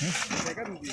这个东西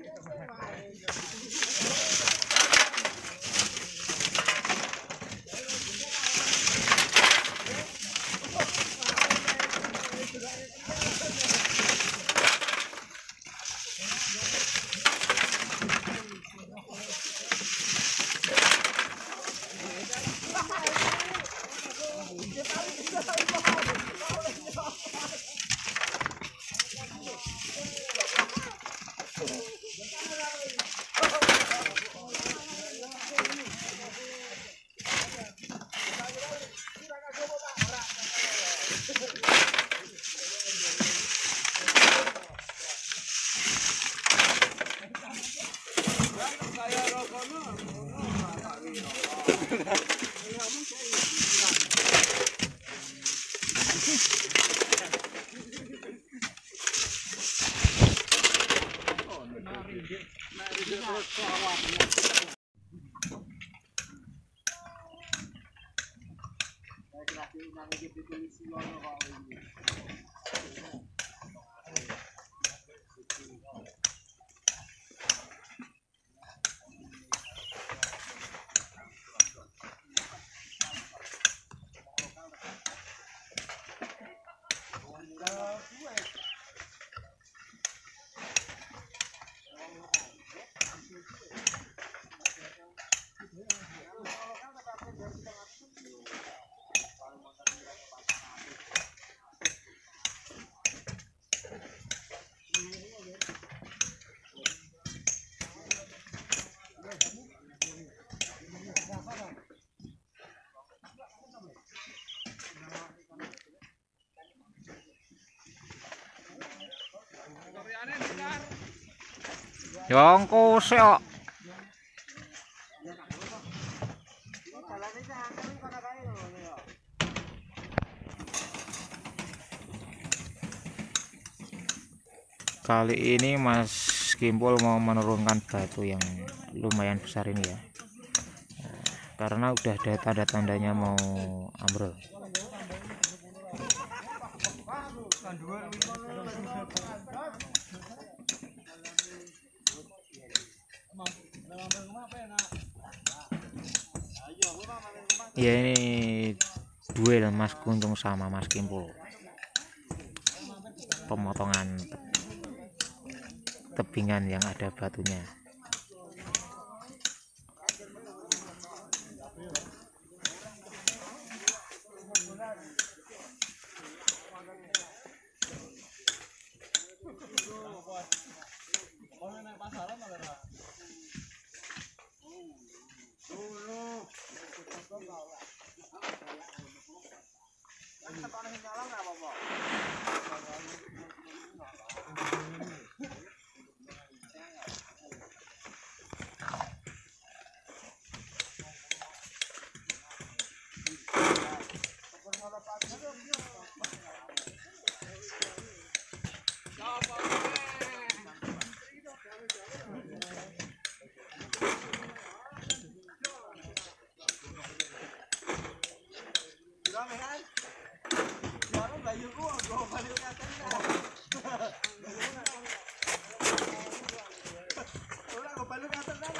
Thank you. Yang. Kali ini Mas Kimpul mau menurunkan batu yang lumayan besar ini ya. Karena udah ada tanda-tandanya mau ambrol. Ya ini duel Mas Guntung sama Mas Kimpul. Pemotongan tebingan yang ada batunya.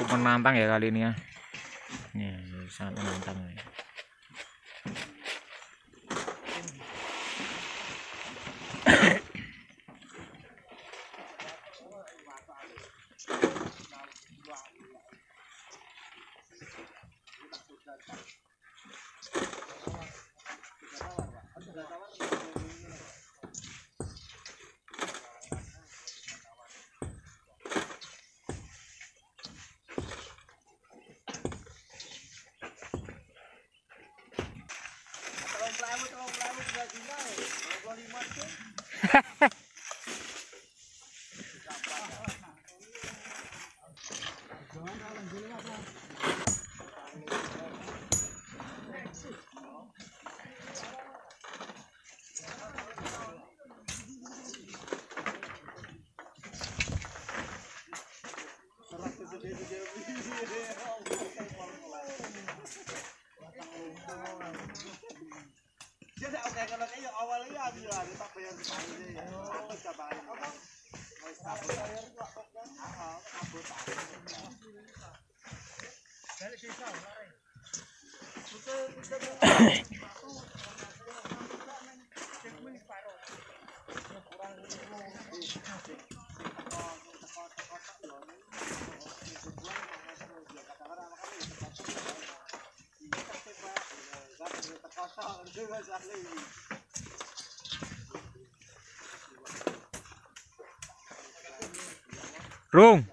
cukup menantang ya kali ini ya ini sangat menantang ya. Ha ha. Rung.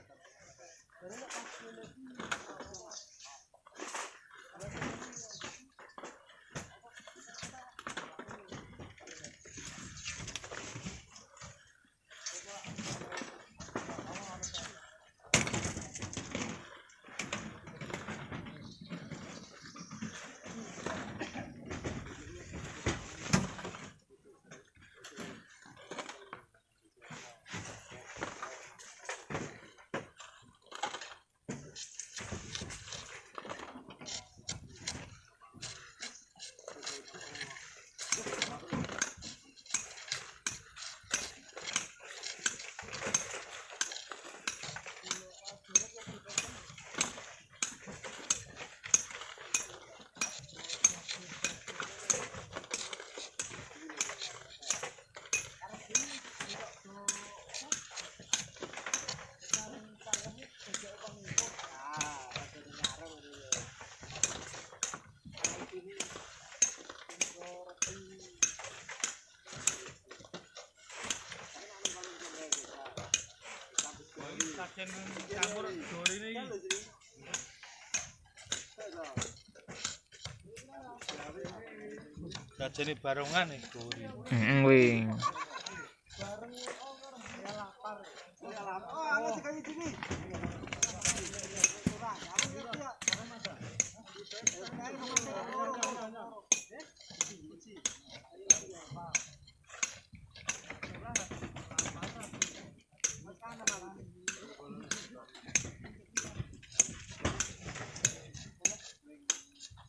Sajen campur dorine iki. Sajene barongan iki dori. Heeh.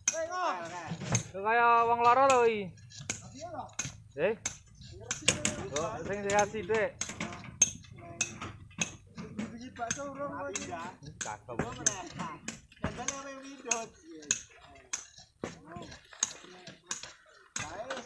Kaya wong lara lho iki. Eh? Oh, sing dikasih Dek. Biji bakso urung widot. Bae wis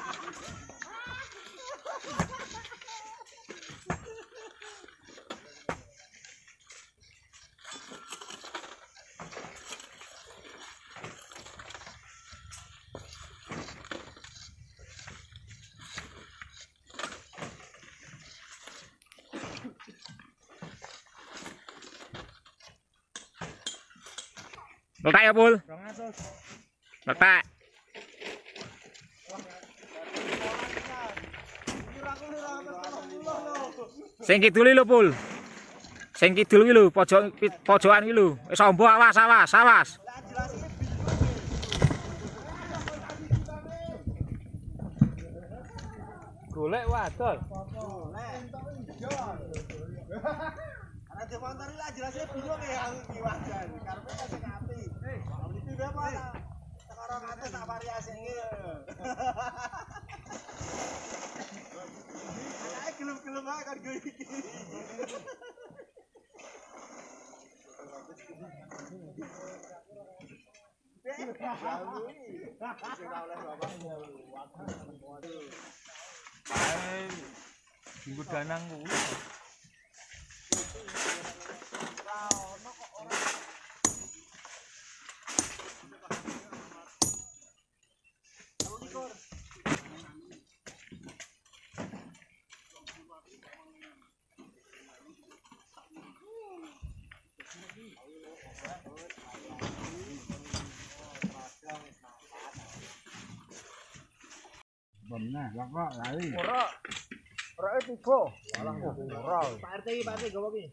Letak ya, Pul. 200. Letak. Sing kidul lho, Pul. Sing kidul iki lho, pojok pojokan iki lho. Wis ombo awas, awas, awas. Golek wadol. Motor ini lah jelasnya bingung ya aku kan sing api. Dia mana? Sekarang tak variasi ini. Anaknya gelem-gelem aja kan gue iki. Minggu danang kuwi. Bemna, lakok lali. Ora. Ora tiba. Walah ora. Pak RT Pak RT gawa ki.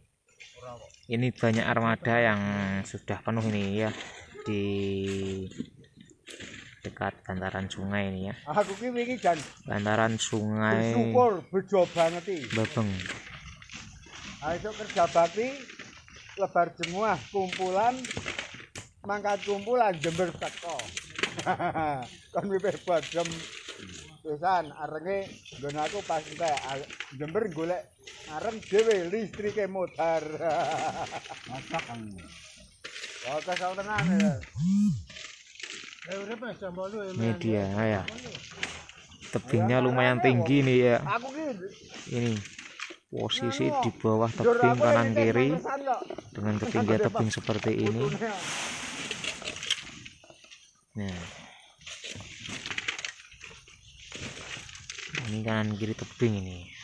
ini banyak armada yang sudah penuh ini ya di dekat bantaran sungai ini ya Aku ki wingi jan bantaran sungai bersyukur bejo banget iki. Bebeng Ha itu kerja bakti lebar jemuah kumpulan mangkat kumpulan Jember teko. Kon mipir badem pisan arenge nggon aku pas entek a- Jember golek areng dhewe listrike motor. Masak kan. Oke sak tenan. Eh urip wis jambol ini dia ya. Tebingnya lumayan tinggi nih ya. ini posisi di bawah tebing kanan kiri dengan ketinggian tebing seperti ini. Nah ini kanan kiri tebing ini